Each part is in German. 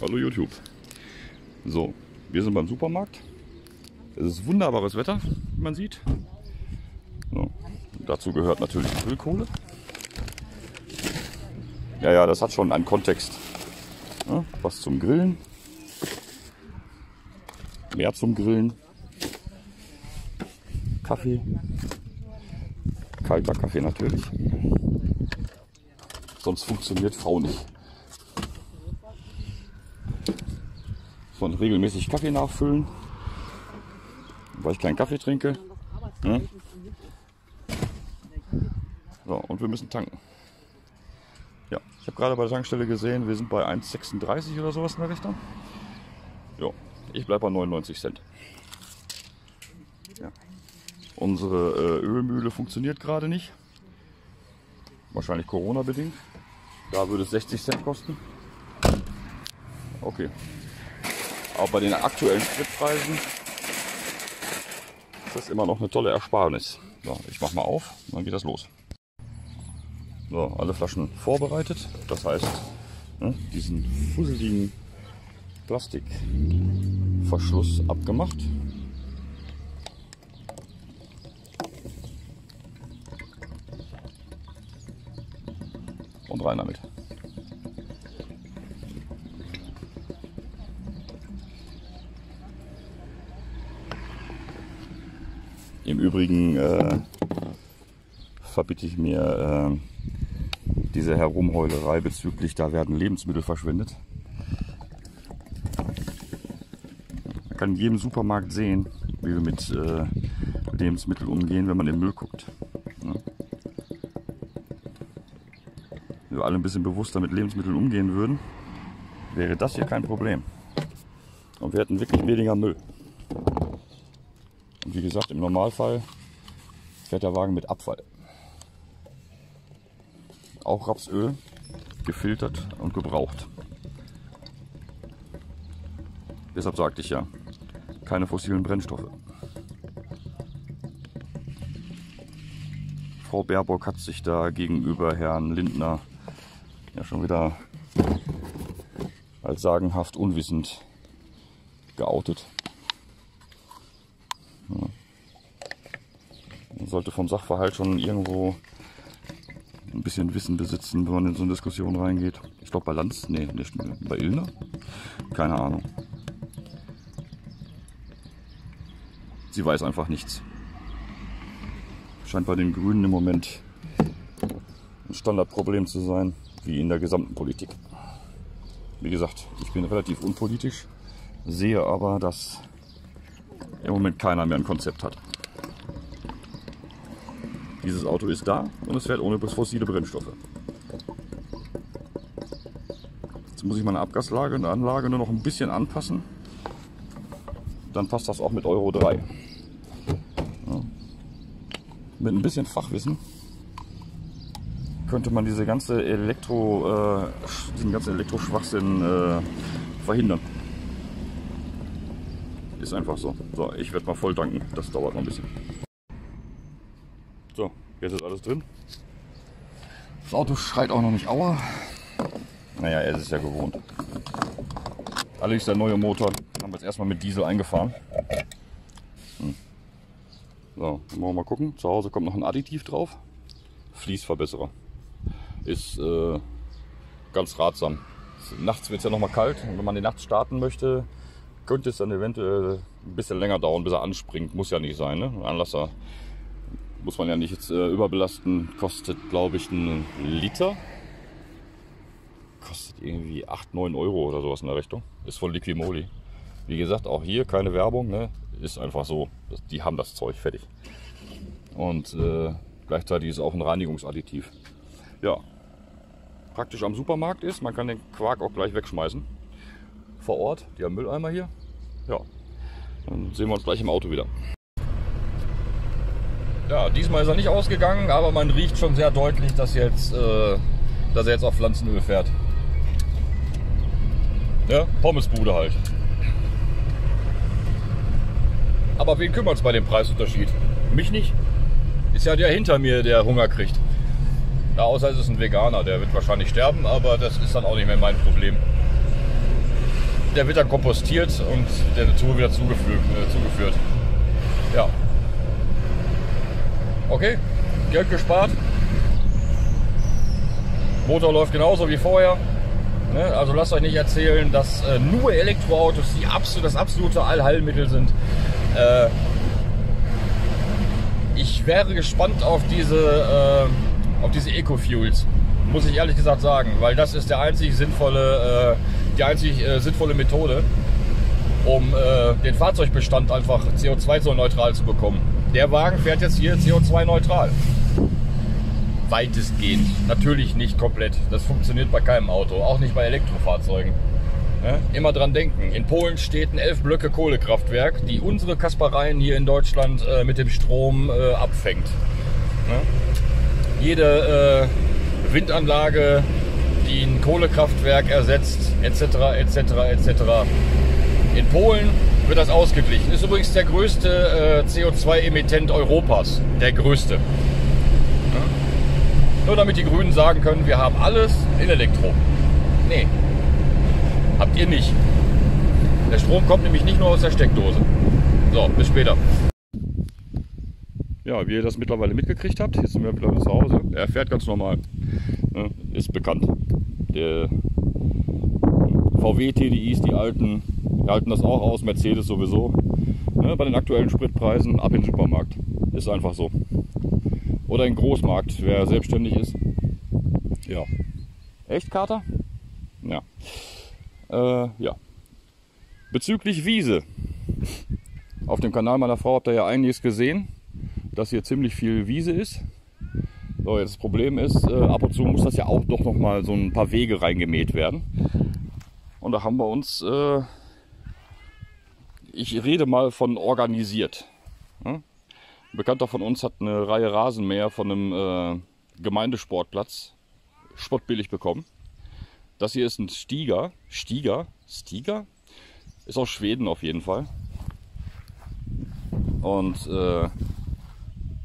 Hallo YouTube. So, wir sind beim Supermarkt. Es ist wunderbares Wetter, wie man sieht. So, dazu gehört natürlich Grillkohle. Ja, ja, das hat schon einen Kontext. Ja, was zum Grillen. Mehr zum Grillen. Kaffee. Kalter Kaffee natürlich. Sonst funktioniert V nicht. Von regelmäßig Kaffee nachfüllen, weil ich keinen Kaffee trinke. Ja. So, und wir müssen tanken. Ja, ich habe gerade bei der Tankstelle gesehen, wir sind bei 1,36 oder sowas in der Richtung. Ja, ich bleibe bei 99 Cent. Ja. Unsere äh, Ölmühle funktioniert gerade nicht. Wahrscheinlich Corona bedingt. Da würde es 60 Cent kosten. Okay. Aber bei den aktuellen Spritpreisen ist das immer noch eine tolle Ersparnis. So, ich mache mal auf, dann geht das los. So, alle Flaschen vorbereitet. Das heißt, ne, diesen fusseligen Plastikverschluss abgemacht. Und rein damit. Im Übrigen äh, verbitte ich mir äh, diese Herumheulerei bezüglich, da werden Lebensmittel verschwendet. Man kann in jedem Supermarkt sehen, wie wir mit äh, Lebensmitteln umgehen, wenn man im Müll guckt. Ja. Wenn wir alle ein bisschen bewusster mit Lebensmitteln umgehen würden, wäre das hier kein Problem. Und wir hätten wirklich weniger Müll. Wie gesagt, im Normalfall fährt der Wagen mit Abfall. Auch Rapsöl, gefiltert und gebraucht. Deshalb sagte ich ja, keine fossilen Brennstoffe. Frau Baerbock hat sich da gegenüber Herrn Lindner ja schon wieder als sagenhaft unwissend geoutet. Ja. Man sollte vom Sachverhalt schon irgendwo ein bisschen Wissen besitzen, wenn man in so eine Diskussion reingeht. Ich glaube bei Lanz, nee, nicht bei Ilner. Keine Ahnung. Sie weiß einfach nichts. Scheint bei den Grünen im Moment ein Standardproblem zu sein, wie in der gesamten Politik. Wie gesagt, ich bin relativ unpolitisch, sehe aber, dass im Moment keiner mehr ein Konzept hat. Dieses Auto ist da und es fährt ohne fossile Brennstoffe. Jetzt muss ich meine Abgaslage und Anlage nur noch ein bisschen anpassen. Dann passt das auch mit Euro 3. Ja. Mit ein bisschen Fachwissen könnte man diese ganze Elektro, äh, diesen ganzen Elektroschwachsinn äh, verhindern. Ist einfach so. So, ich werde mal voll danken. Das dauert noch ein bisschen. Jetzt ist alles drin. Das Auto schreit auch noch nicht Aua. Naja, er ist es ja gewohnt. Allerdings der neue Motor. Haben wir jetzt erstmal mit Diesel eingefahren. Hm. So, wollen wir mal gucken. Zu Hause kommt noch ein Additiv drauf. Fließverbesserer. Ist äh, ganz ratsam. Nachts wird es ja noch mal kalt. Und wenn man den nachts starten möchte, könnte es dann eventuell ein bisschen länger dauern, bis er anspringt. Muss ja nicht sein. Ne? Anlasser muss man ja nicht jetzt äh, überbelasten. Kostet, glaube ich, einen Liter. Kostet irgendwie 8, 9 Euro oder sowas in der Richtung. Ist von Liquimoli. Wie gesagt, auch hier keine Werbung. Ne? Ist einfach so. Die haben das Zeug fertig. Und äh, gleichzeitig ist auch ein Reinigungsadditiv. Ja, praktisch am Supermarkt ist. Man kann den Quark auch gleich wegschmeißen. Vor Ort. Die haben Mülleimer hier. Ja, dann sehen wir uns gleich im Auto wieder. Ja, diesmal ist er nicht ausgegangen, aber man riecht schon sehr deutlich, dass, jetzt, äh, dass er jetzt auf Pflanzenöl fährt. Ja, Pommesbude halt. Aber wen kümmert es bei dem Preisunterschied? Mich nicht. Ist ja der hinter mir, der Hunger kriegt. Ja, außer es ist ein Veganer, der wird wahrscheinlich sterben, aber das ist dann auch nicht mehr mein Problem. der wird dann kompostiert und der Natur wieder zugefügt, äh, zugeführt. Ja. Okay, Geld gespart. Motor läuft genauso wie vorher. Ne? Also lasst euch nicht erzählen, dass äh, nur Elektroautos die absolut, das absolute Allheilmittel sind. Äh, ich wäre gespannt auf diese, äh, auf diese Eco-Fuels, muss ich ehrlich gesagt sagen, weil das ist der einzig sinnvolle, die einzig sinnvolle Methode, um den Fahrzeugbestand einfach CO2-neutral zu bekommen. Der Wagen fährt jetzt hier CO2-neutral. Weitestgehend. Natürlich nicht komplett. Das funktioniert bei keinem Auto, auch nicht bei Elektrofahrzeugen. Ja, immer dran denken. In Polen steht ein elf Blöcke Kohlekraftwerk, die unsere Kaspereien hier in Deutschland äh, mit dem Strom äh, abfängt. Ja? Jede äh, Windanlage, die ein Kohlekraftwerk ersetzt, etc., etc., etc. In Polen wird das ausgeglichen. Ist übrigens der größte äh, CO2-Emittent Europas. Der größte. Ja? Nur damit die Grünen sagen können, wir haben alles in Elektro. Nee, Habt ihr nicht. Der Strom kommt nämlich nicht nur aus der Steckdose. So, bis später. Ja, wie ihr das mittlerweile mitgekriegt habt, jetzt sind wir wieder zu Hause. Er fährt ganz normal. Ist bekannt. Der VW TDIs, die alten, die halten das auch aus, Mercedes sowieso. Bei den aktuellen Spritpreisen ab in den Supermarkt. Ist einfach so. Oder in Großmarkt, wer selbstständig ist. Ja. Echt, Kater? Ja. Äh, ja. Bezüglich Wiese. Auf dem Kanal meiner Frau habt ihr ja einiges gesehen, dass hier ziemlich viel Wiese ist. So, jetzt das Problem ist, äh, ab und zu muss das ja auch doch noch mal so ein paar Wege reingemäht werden. Und da haben wir uns, äh, ich rede mal von organisiert. Ein Bekannter von uns hat eine Reihe Rasenmäher von einem äh, Gemeindesportplatz spottbillig bekommen. Das hier ist ein Stieger. Stieger? Stieger? Ist aus Schweden auf jeden Fall. Und äh,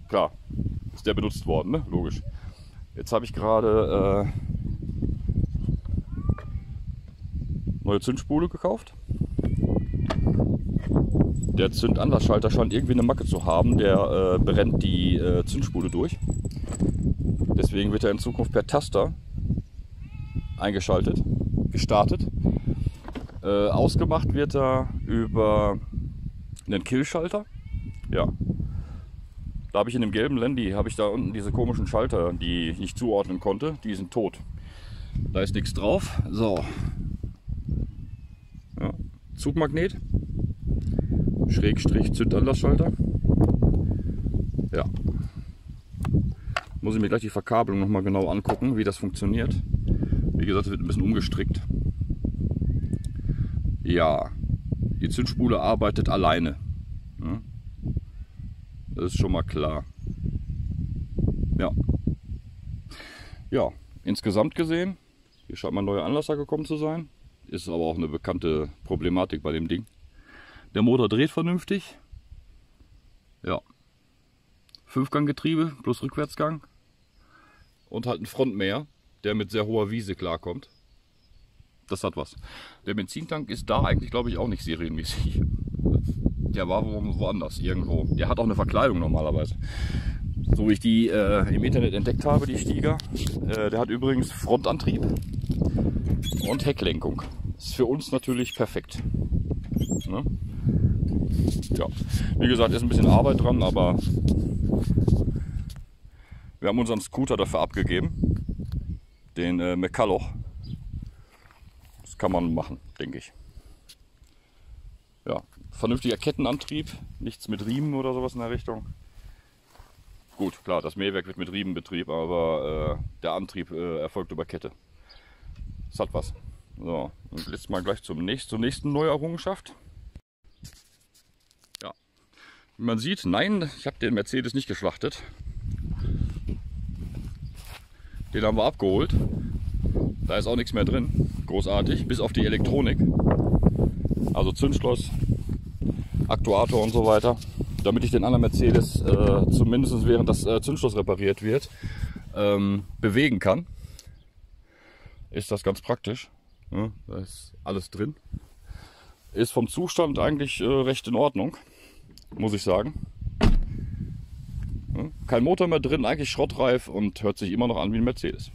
klar, ist der benutzt worden, ne? Logisch. Jetzt habe ich gerade äh, neue Zündspule gekauft. Der Zündanlassschalter scheint irgendwie eine Macke zu haben. Der äh, brennt die äh, Zündspule durch. Deswegen wird er in Zukunft per Taster eingeschaltet, gestartet. Äh, ausgemacht wird er über einen Killschalter. Ja. Da habe ich in dem gelben Landy, habe ich da unten diese komischen Schalter, die ich nicht zuordnen konnte. Die sind tot. Da ist nichts drauf. So. Ja. Zugmagnet. Schrägstrich Zündanlassschalter. Ja. Muss ich mir gleich die Verkabelung nochmal genau angucken, wie das funktioniert. Wie gesagt, es wird ein bisschen umgestrickt. Ja, die Zündspule arbeitet alleine. Das ist schon mal klar. Ja. Ja, insgesamt gesehen, hier scheint mein neuer Anlasser gekommen zu sein. Ist aber auch eine bekannte Problematik bei dem Ding. Der Motor dreht vernünftig. Ja. Fünfganggetriebe plus Rückwärtsgang. Und halt ein Frontmäher der mit sehr hoher Wiese klarkommt. Das hat was. Der Benzintank ist da eigentlich, glaube ich, auch nicht serienmäßig. Der war woanders, irgendwo. Der hat auch eine Verkleidung normalerweise. So wie ich die äh, im Internet entdeckt habe, die Stieger. Äh, der hat übrigens Frontantrieb und Hecklenkung. Ist für uns natürlich perfekt. Ne? Ja, wie gesagt, ist ein bisschen Arbeit dran, aber wir haben unseren Scooter dafür abgegeben den äh, McCulloch. Das kann man machen, denke ich. Ja, vernünftiger Kettenantrieb, nichts mit Riemen oder sowas in der Richtung. Gut, klar, das Mähwerk wird mit Riemen betrieben, aber äh, der Antrieb äh, erfolgt über Kette. Das hat was. So, und jetzt mal gleich zum nächsten, zur nächsten Neuerrungenschaft. Ja, wie man sieht, nein, ich habe den Mercedes nicht geschlachtet. Den haben wir abgeholt. Da ist auch nichts mehr drin. Großartig. Bis auf die Elektronik. Also Zündschloss, Aktuator und so weiter. Damit ich den anderen Mercedes äh, zumindest während das äh, Zündschloss repariert wird, ähm, bewegen kann. Ist das ganz praktisch. Ja, da ist alles drin. Ist vom Zustand eigentlich äh, recht in Ordnung, muss ich sagen. Ja, kein Motor mehr drin, eigentlich schrottreif und hört sich immer noch an wie ein Mercedes.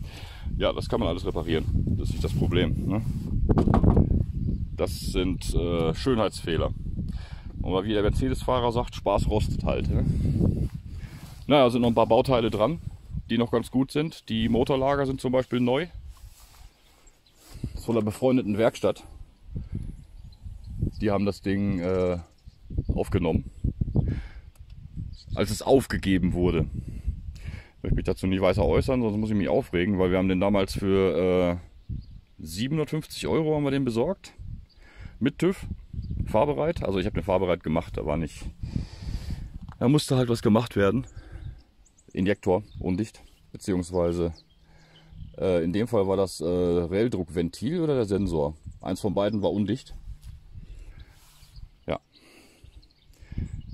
Ja, das kann man alles reparieren. Das ist nicht das Problem. Ne? Das sind äh, Schönheitsfehler. Und wie der Mercedes-Fahrer sagt, Spaß rostet halt. Ne? Naja, sind noch ein paar Bauteile dran, die noch ganz gut sind. Die Motorlager sind zum Beispiel neu. Von der befreundeten Werkstatt. Die haben das Ding äh, aufgenommen, als es aufgegeben wurde. Ich möchte mich dazu nicht weiter äußern, sonst muss ich mich aufregen, weil wir haben den damals für äh, 750 Euro haben wir den besorgt. Mit TÜV, fahrbereit. Also ich habe den fahrbereit gemacht, da war nicht... Da musste halt was gemacht werden. Injektor, undicht, beziehungsweise äh, in dem Fall war das äh, Raildruckventil oder der Sensor. Eins von beiden war undicht. Ja.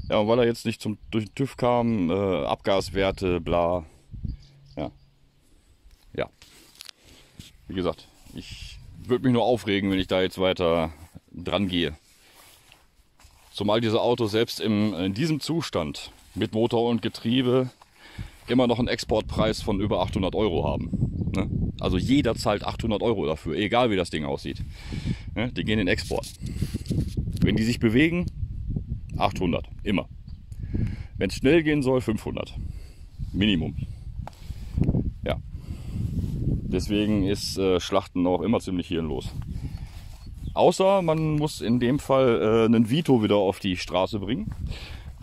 Ja, und weil er jetzt nicht zum, durch den TÜV kam, äh, Abgaswerte, bla. Ja. Ja. Wie gesagt, ich würde mich nur aufregen, wenn ich da jetzt weiter dran gehe. Zumal diese Autos selbst im, in diesem Zustand mit Motor und Getriebe immer noch einen Exportpreis von über 800 Euro haben. Ne? Also jeder zahlt 800 Euro dafür, egal wie das Ding aussieht. Ne? Die gehen in Export. Wenn die sich bewegen, 800, immer. Wenn es schnell gehen soll, 500. Minimum. Ja. Deswegen ist äh, Schlachten auch immer ziemlich hirnlos. Außer man muss in dem Fall äh, einen Vito wieder auf die Straße bringen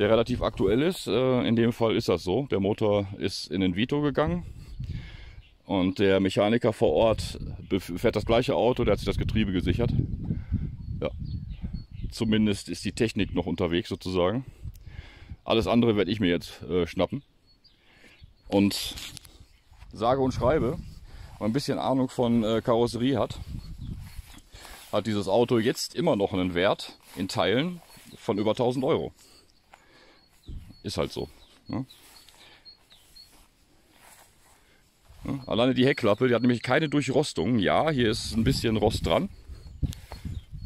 der relativ aktuell ist. Äh, in dem Fall ist das so. Der Motor ist in den Vito gegangen und der Mechaniker vor Ort fährt das gleiche Auto, der hat sich das Getriebe gesichert. Ja. Zumindest ist die Technik noch unterwegs sozusagen. Alles andere werde ich mir jetzt äh, schnappen. Und sage und schreibe, man ein bisschen Ahnung von äh, Karosserie hat, hat dieses Auto jetzt immer noch einen Wert in Teilen von über 1000 Euro. Ist halt so. Ne? Ja, alleine die Heckklappe, die hat nämlich keine Durchrostung. Ja, hier ist ein bisschen Rost dran.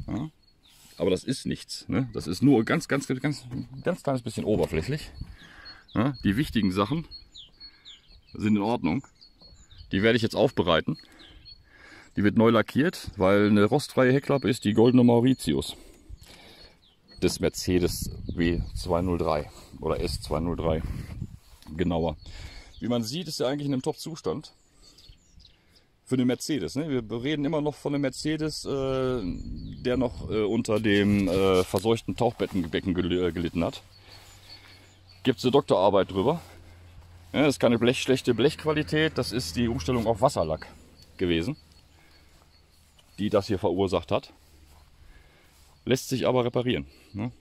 Ja, aber das ist nichts. Ne? Das ist nur ganz, ganz, ganz, ganz kleines bisschen oberflächlich. Ja, die wichtigen Sachen sind in Ordnung. Die werde ich jetzt aufbereiten. Die wird neu lackiert, weil eine rostfreie Heckklappe ist die goldene Mauritius des Mercedes W203 oder S203 genauer. Wie man sieht, ist er eigentlich in einem Top-Zustand für den Mercedes. Ne? Wir reden immer noch von einem Mercedes, äh, der noch äh, unter dem äh, verseuchten Tauchbettenbecken gel gelitten hat. Gibt es eine Doktorarbeit drüber. Ja, das ist keine Blech, schlechte Blechqualität, das ist die Umstellung auf Wasserlack gewesen, die das hier verursacht hat. Lässt sich aber reparieren. Ne?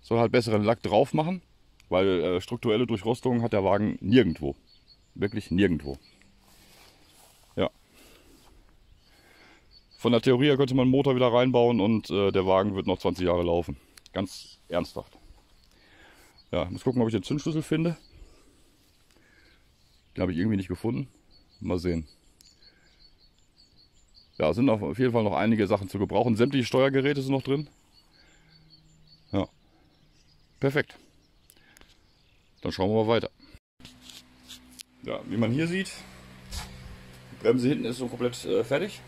Soll halt besseren Lack drauf machen, weil äh, strukturelle Durchrostung hat der Wagen nirgendwo. Wirklich nirgendwo. Ja. Von der Theorie her könnte man einen Motor wieder reinbauen und äh, der Wagen wird noch 20 Jahre laufen. Ganz ernsthaft. Ja, muss gucken, ob ich den Zündschlüssel finde. Den habe ich irgendwie nicht gefunden. Mal sehen. Ja, sind auf jeden Fall noch einige Sachen zu gebrauchen. Sämtliche Steuergeräte sind noch drin. Ja. Perfekt. Dann schauen wir mal weiter. Ja, wie man hier sieht, die Bremse hinten ist so komplett äh, fertig.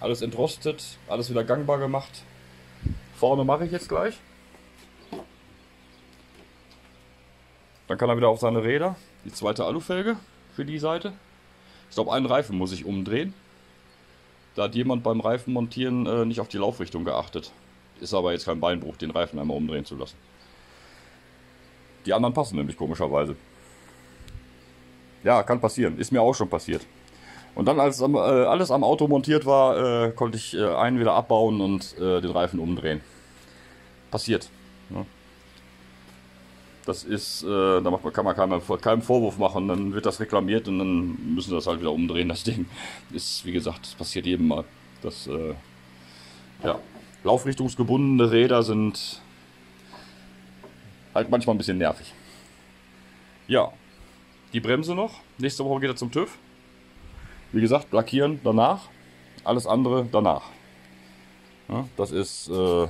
Alles entrostet, alles wieder gangbar gemacht. Vorne mache ich jetzt gleich. Dann kann er wieder auf seine Räder. Die zweite Alufelge für die Seite. Ich glaube, einen Reifen muss ich umdrehen. Da hat jemand beim Reifenmontieren äh, nicht auf die Laufrichtung geachtet. Ist aber jetzt kein Beinbruch, den Reifen einmal umdrehen zu lassen. Die anderen passen nämlich komischerweise. Ja, kann passieren. Ist mir auch schon passiert. Und dann, als äh, alles am Auto montiert war, äh, konnte ich äh, einen wieder abbauen und äh, den Reifen umdrehen. Passiert. Ne? Das ist, äh, da kann man keinem, keinem Vorwurf machen. Dann wird das reklamiert und dann müssen sie das halt wieder umdrehen, das Ding. Ist, wie gesagt, das passiert jedem Mal. Das, äh, ja, laufrichtungsgebundene Räder sind halt manchmal ein bisschen nervig. Ja, die Bremse noch. Nächste Woche geht er zum TÜV. Wie gesagt, lackieren danach. Alles andere danach. Ja, das ist äh,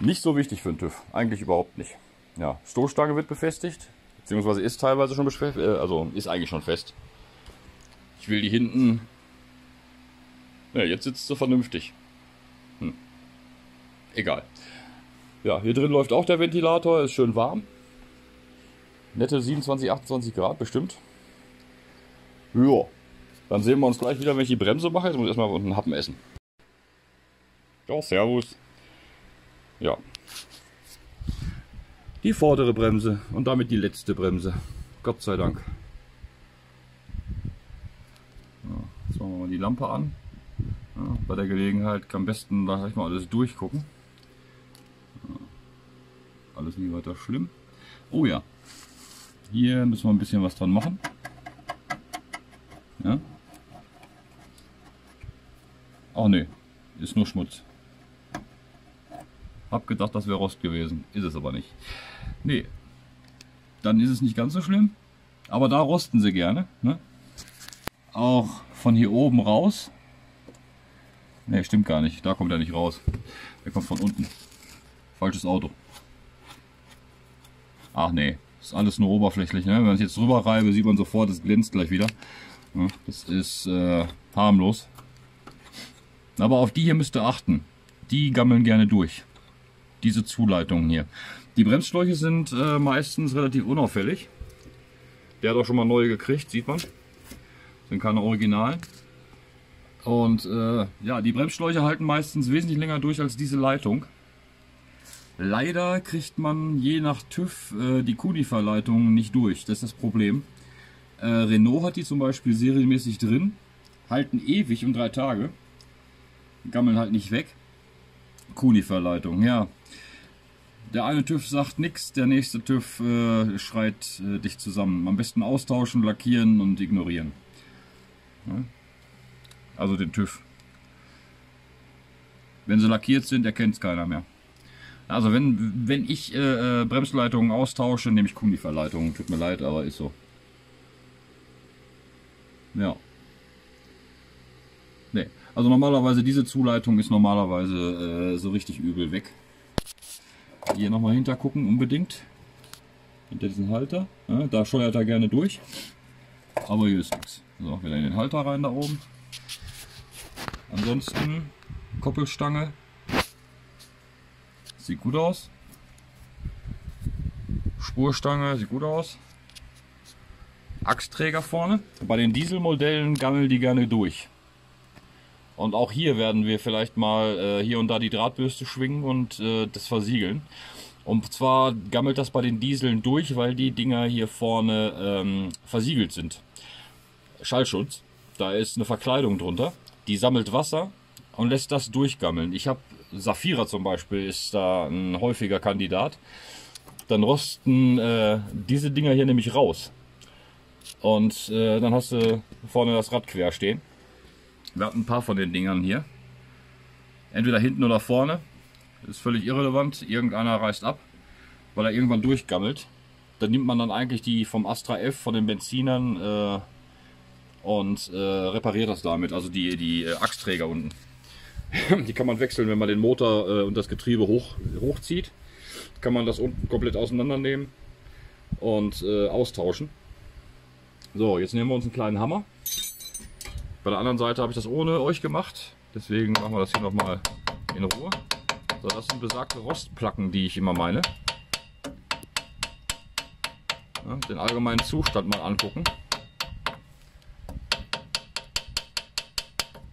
nicht so wichtig für den TÜV. Eigentlich überhaupt nicht. Ja, Stoßstange wird befestigt, beziehungsweise ist teilweise schon befestigt, äh, also ist eigentlich schon fest. Ich will die hinten. Ja, jetzt sitzt sie vernünftig. Hm. Egal. Ja, hier drin läuft auch der Ventilator, ist schön warm. Nette 27, 28 Grad bestimmt. Ja, dann sehen wir uns gleich wieder, wenn ich die Bremse mache. Jetzt muss ich erstmal einen Happen essen. Ja, servus. Ja. Die vordere Bremse und damit die letzte Bremse. Gott sei Dank. Ja, jetzt machen wir mal die Lampe an. Ja, bei der Gelegenheit kann am besten gleich mal alles durchgucken. Ja, alles nicht weiter schlimm. Oh ja, hier müssen wir ein bisschen was dran machen. Ja. Ach ne, ist nur Schmutz. Hab gedacht, das wäre Rost gewesen. Ist es aber nicht. Nee. Dann ist es nicht ganz so schlimm. Aber da rosten sie gerne. Ne? Auch von hier oben raus. Ne, stimmt gar nicht. Da kommt er nicht raus. Der kommt von unten. Falsches Auto. Ach nee, ist alles nur oberflächlich. Ne? Wenn es jetzt drüber reibe, sieht man sofort, es glänzt gleich wieder. Ja, das ist äh, harmlos. Aber auf die hier müsst ihr achten. Die gammeln gerne durch. Diese Zuleitungen hier. Die Bremsschläuche sind äh, meistens relativ unauffällig. Der hat auch schon mal neue gekriegt, sieht man. Sind keine Originalen. Und äh, ja, die Bremsschläuche halten meistens wesentlich länger durch als diese Leitung. Leider kriegt man je nach TÜV äh, die Kunifer-Leitung nicht durch. Das ist das Problem. Äh, Renault hat die zum Beispiel serienmäßig drin. Halten ewig um drei Tage. Gammeln halt nicht weg. Kunifer-Leitung, ja. Der eine TÜV sagt nichts, der nächste TÜV äh, schreit äh, dich zusammen. Am besten austauschen, lackieren und ignorieren. Ja? Also den TÜV. Wenn sie lackiert sind, erkennt es keiner mehr. Also wenn, wenn ich äh, äh, Bremsleitungen austausche, nehme ich Kunifer-Leitungen. Tut mir leid, aber ist so. Ja. Nee. Also normalerweise diese Zuleitung ist normalerweise äh, so richtig übel weg. Hier nochmal hinter gucken, unbedingt. Hinter diesen Halter. Ja, da scheuert er gerne durch. Aber hier ist nichts. So, wieder in den Halter rein da oben. Ansonsten Koppelstange. Sieht gut aus. Spurstange, sieht gut aus. Achsträger vorne. Bei den Dieselmodellen gammeln die gerne durch. Und auch hier werden wir vielleicht mal äh, hier und da die Drahtbürste schwingen und äh, das versiegeln. Und zwar gammelt das bei den Dieseln durch, weil die Dinger hier vorne ähm, versiegelt sind. Schallschutz. Da ist eine Verkleidung drunter. Die sammelt Wasser und lässt das durchgammeln. Ich habe Saphira zum Beispiel ist da ein häufiger Kandidat. Dann rosten äh, diese Dinger hier nämlich raus. Und äh, dann hast du vorne das Rad quer stehen. Wir hatten ein paar von den Dingern hier. Entweder hinten oder vorne. ist völlig irrelevant. Irgendeiner reißt ab, weil er irgendwann durchgammelt. Dann nimmt man dann eigentlich die vom Astra F, von den Benzinern äh, und äh, repariert das damit. Also die, die äh, Achsträger unten. die kann man wechseln, wenn man den Motor äh, und das Getriebe hoch, hochzieht. Kann man das unten komplett auseinandernehmen und äh, austauschen. So, jetzt nehmen wir uns einen kleinen Hammer. Bei der anderen Seite habe ich das ohne euch gemacht. Deswegen machen wir das hier nochmal in Ruhe. So, das sind besagte Rostplacken, die ich immer meine. Ja, den allgemeinen Zustand mal angucken.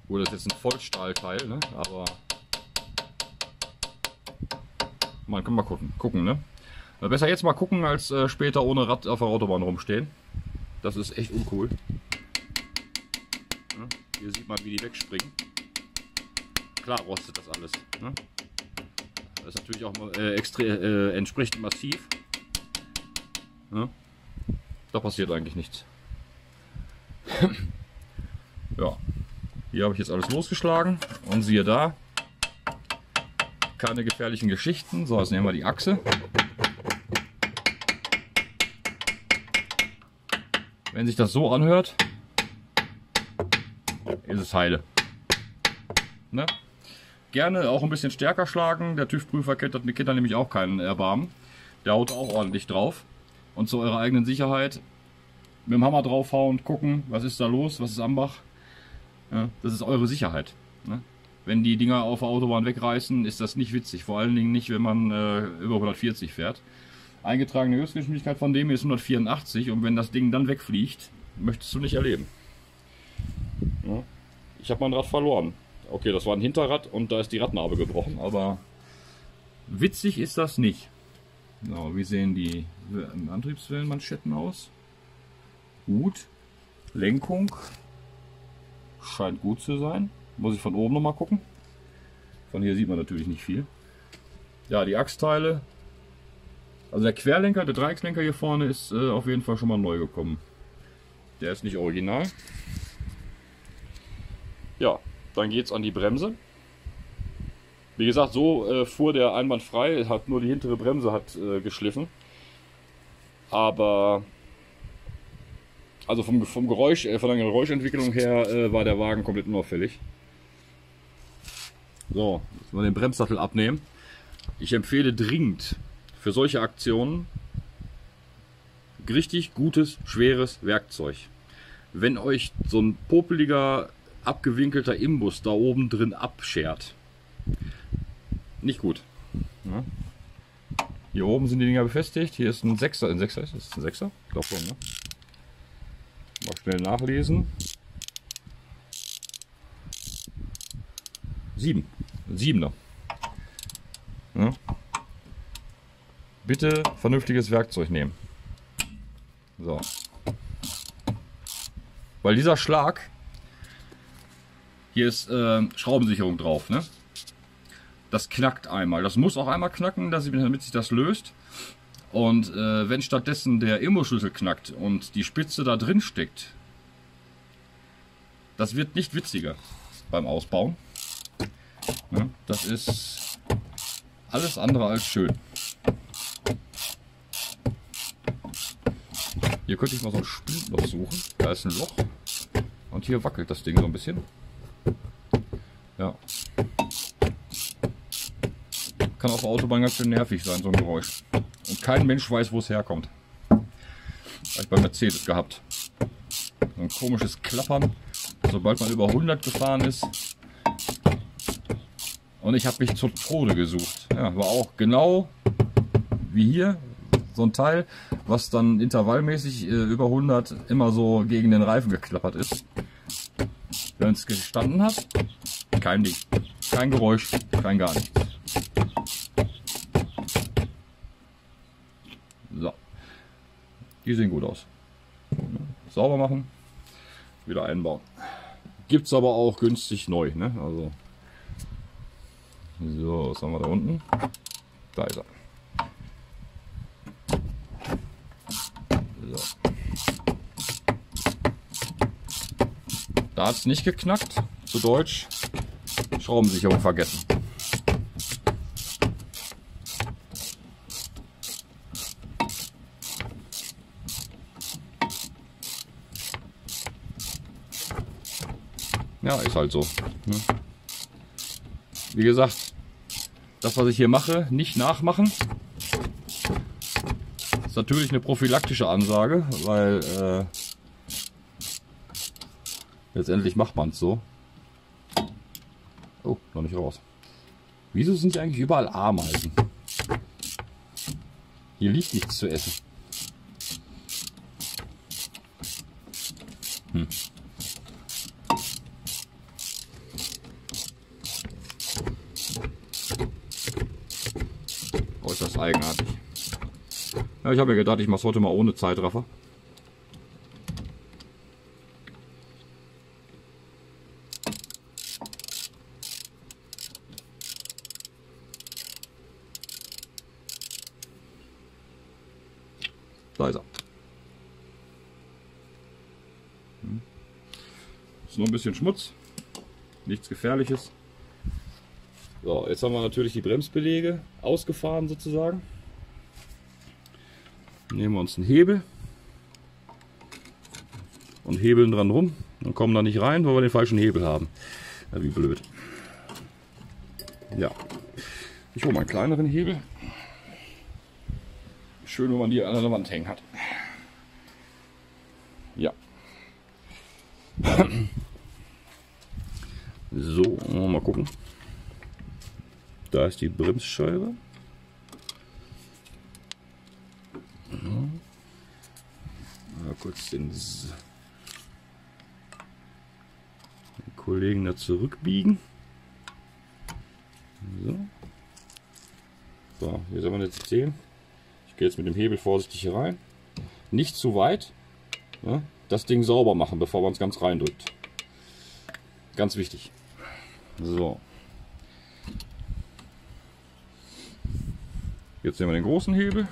Gut, das ist jetzt ein Vollstahlteil, ne? aber man kann mal gucken, gucken ne? Besser jetzt mal gucken, als äh, später ohne Rad auf der Autobahn rumstehen. Das ist echt uncool. Sieht man, wie die wegspringen. Klar rostet das alles. Ne? Das ist natürlich auch äh, extra, äh, entsprechend massiv. Ne? Da passiert eigentlich nichts. ja, hier habe ich jetzt alles losgeschlagen und siehe da, keine gefährlichen Geschichten. So, jetzt nehmen wir die Achse. Wenn sich das so anhört, heile. Ne? Gerne auch ein bisschen stärker schlagen. Der TÜV-Prüfer kennt, kennt da nämlich auch keinen Erbarmen. Der haut auch ordentlich drauf. Und zu eurer eigenen Sicherheit mit dem Hammer draufhauen, gucken, was ist da los, was ist am Bach. Ja, das ist eure Sicherheit. Ne? Wenn die Dinger auf der Autobahn wegreißen, ist das nicht witzig. Vor allen Dingen nicht, wenn man äh, über 140 fährt. Eingetragene Höchstgeschwindigkeit von dem ist 184 und wenn das Ding dann wegfliegt, möchtest du nicht erleben. Ich habe mein Rad verloren. Okay, das war ein Hinterrad und da ist die Radnabe gebrochen, aber witzig ist das nicht. So, wie sehen die Antriebswellenmanschetten aus? Gut. Lenkung scheint gut zu sein. Muss ich von oben noch mal gucken. Von hier sieht man natürlich nicht viel. Ja, die Achsteile. Also der Querlenker, der Dreieckslenker hier vorne ist äh, auf jeden Fall schon mal neu gekommen. Der ist nicht original. Ja, dann geht es an die Bremse. Wie gesagt, so äh, fuhr der einwandfrei, hat nur die hintere Bremse hat äh, geschliffen. Aber also vom, vom Geräusch, äh, von der Geräuschentwicklung her äh, war der Wagen komplett unauffällig. So, jetzt mal den Bremssattel abnehmen. Ich empfehle dringend für solche Aktionen richtig gutes, schweres Werkzeug. Wenn euch so ein popeliger, abgewinkelter Imbus da oben drin abschert, nicht gut. Ja. Hier oben sind die Dinger befestigt. Hier ist ein Sechser. Ein Sechser ist das ein Sechser? Ich glaube schon, ne? Mal schnell nachlesen. Sieben. Siebener. Ja. Bitte vernünftiges Werkzeug nehmen. So. Weil dieser Schlag, hier ist äh, Schraubensicherung drauf, ne? Das knackt einmal. Das muss auch einmal knacken, damit sich das löst. Und äh, wenn stattdessen der Immo-Schlüssel knackt und die Spitze da drin steckt, das wird nicht witziger beim Ausbauen. Ne? Das ist alles andere als schön. Hier könnte ich mal so ein Splintloch suchen. Da ist ein Loch. Und hier wackelt das Ding so ein bisschen. Kann auf der Autobahn ganz schön nervig sein, so ein Geräusch. Und kein Mensch weiß, wo es herkommt. Habe ich bei Mercedes gehabt. So ein komisches Klappern, sobald man über 100 gefahren ist. Und ich habe mich zur Tode gesucht. Ja, war auch genau wie hier so ein Teil, was dann intervallmäßig äh, über 100 immer so gegen den Reifen geklappert ist. Wenn es gestanden hat, kein Ding. Kein Geräusch, kein gar nichts. Die sehen gut aus. Sauber machen, wieder einbauen. Gibt es aber auch günstig neu. Ne? Also so, was haben wir da unten? Da ist er. So. Da hat es nicht geknackt. Zu Deutsch. Schraubensicherung vergessen. Ja, ist halt so. Ne? Wie gesagt, das, was ich hier mache, nicht nachmachen. Ist natürlich eine prophylaktische Ansage, weil äh, letztendlich macht man es so. Oh, noch nicht raus. Wieso sind hier eigentlich überall Ameisen? Hier liegt nichts zu essen. Hm. Äußerst eigenartig. Ja, ich habe mir gedacht, ich mache es heute mal ohne Zeitraffer. Da ist er. Hm. Ist nur ein bisschen Schmutz. Nichts Gefährliches. So, jetzt haben wir natürlich die Bremsbelege ausgefahren sozusagen. Nehmen wir uns einen Hebel und hebeln dran rum. Dann kommen da nicht rein, weil wir den falschen Hebel haben. Ja, wie blöd. Ja. Ich hole mal einen kleineren Hebel. Schön, wenn man die an der Wand hängen hat. Ja. So, mal gucken. Da ist die Bremsscheibe. Mal kurz den, Kollegen da zurückbiegen. So. So, hier soll man jetzt sehen. Ich gehe jetzt mit dem Hebel vorsichtig hier rein. Nicht zu weit. Ja, das Ding sauber machen, bevor man es ganz reindrückt. Ganz wichtig. So. Jetzt nehmen wir den großen Hebel.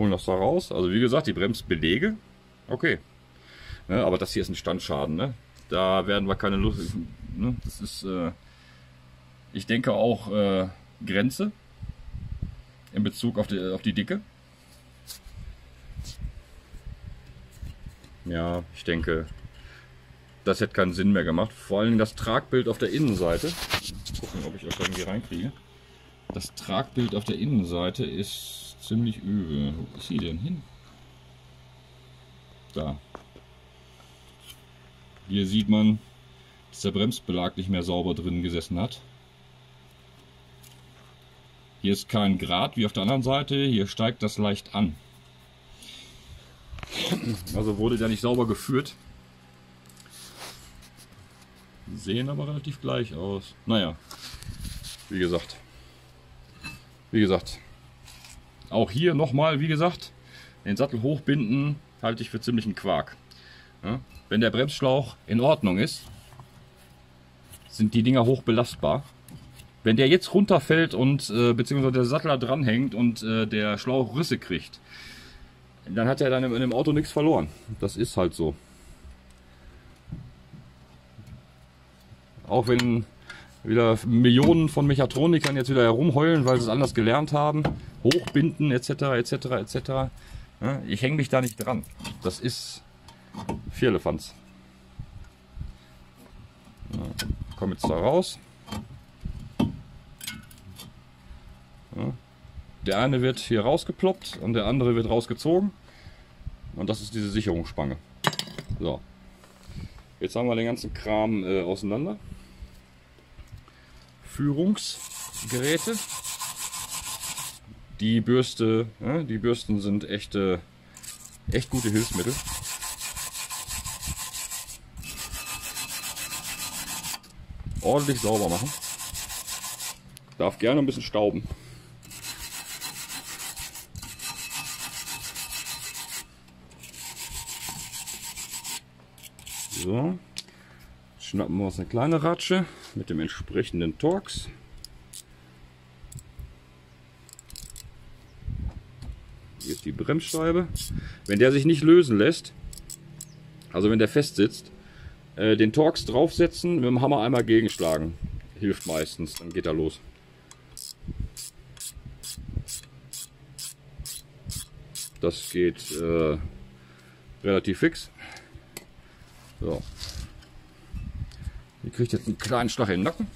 Holen das da raus. Also wie gesagt, die Bremsbelege. Okay. Ne, aber das hier ist ein Standschaden. Ne? Da werden wir keine Lust. Ne? Das ist, äh, ich denke auch äh, Grenze in Bezug auf die, auf die Dicke. Ja, ich denke, das hätte keinen Sinn mehr gemacht. Vor allem das Tragbild auf der Innenseite. Gucken, ob ich das irgendwie reinkriege. Das Tragbild auf der Innenseite ist ziemlich übel. Wo ist sie denn hin? Da. Hier sieht man, dass der Bremsbelag nicht mehr sauber drin gesessen hat. Hier ist kein Grad wie auf der anderen Seite, hier steigt das leicht an. Also wurde der nicht sauber geführt. Sehen aber relativ gleich aus. Naja, wie gesagt. Wie gesagt. Auch hier nochmal, wie gesagt, den Sattel hochbinden halte ich für ziemlichen Quark. Ja, wenn der Bremsschlauch in Ordnung ist, sind die Dinger hoch belastbar. Wenn der jetzt runterfällt und äh, beziehungsweise der Sattel da dranhängt und äh, der Schlauch Risse kriegt, dann hat er dann in dem Auto nichts verloren. Das ist halt so. Auch wenn wieder Millionen von Mechatronikern jetzt wieder herumheulen, weil sie es anders gelernt haben, hochbinden etc. etc. etc. Ich hänge mich da nicht dran. Das ist Vierlefanz. Ja, komm jetzt da raus. Der eine wird hier rausgeploppt und der andere wird rausgezogen. Und das ist diese Sicherungsspange. So. Jetzt haben wir den ganzen Kram äh, auseinander. Führungsgeräte. Die Bürste, ja, die Bürsten sind echte, echt gute Hilfsmittel. Ordentlich sauber machen. Darf gerne ein bisschen stauben. So, schnappen wir uns eine kleine Ratsche mit dem entsprechenden Torx. Ist die Bremsscheibe. Wenn der sich nicht lösen lässt, also wenn der fest sitzt, äh, den Torx draufsetzen, mit dem Hammer einmal gegenschlagen. Hilft meistens, dann geht er los. Das geht äh, relativ fix. So. Ihr kriegt jetzt einen kleinen Schlag in den Nacken.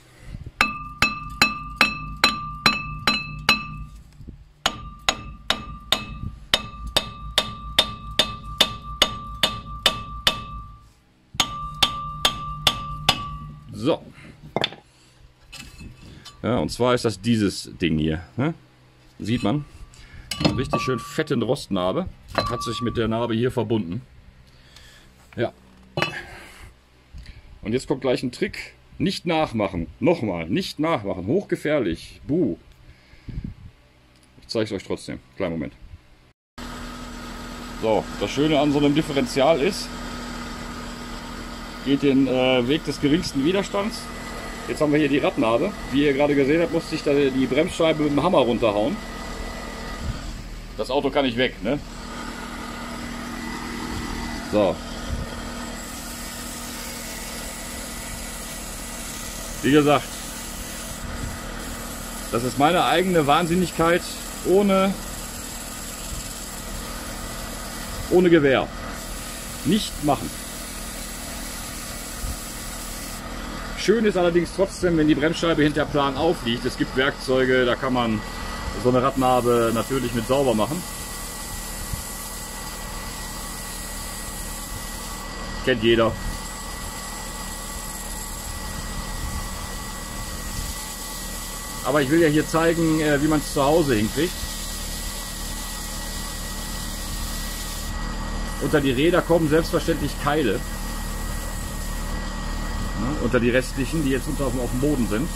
Ja, und zwar ist das dieses Ding hier. Ne? Sieht man. Richtig schön fette Rostnarbe. Hat sich mit der Narbe hier verbunden. Ja, und jetzt kommt gleich ein Trick. Nicht nachmachen. Nochmal, nicht nachmachen. Hochgefährlich. Buh. Ich zeige es euch trotzdem. Kleinen Moment. So, das Schöne an so einem Differential ist, geht den äh, Weg des geringsten Widerstands. Jetzt haben wir hier die Radnabe. Wie ihr gerade gesehen habt, musste ich da die Bremsscheibe mit dem Hammer runterhauen. Das Auto kann nicht weg, ne? So, Wie gesagt, das ist meine eigene Wahnsinnigkeit ohne, ohne Gewehr. Nicht machen. Schön ist allerdings trotzdem, wenn die Bremsscheibe hinter Plan aufliegt. Es gibt Werkzeuge, da kann man so eine Radnabe natürlich mit sauber machen. Kennt jeder. Aber ich will ja hier zeigen, äh, wie man es zu Hause hinkriegt. Unter die Räder kommen selbstverständlich Keile. Unter die restlichen, die jetzt unter auf dem Boden sind.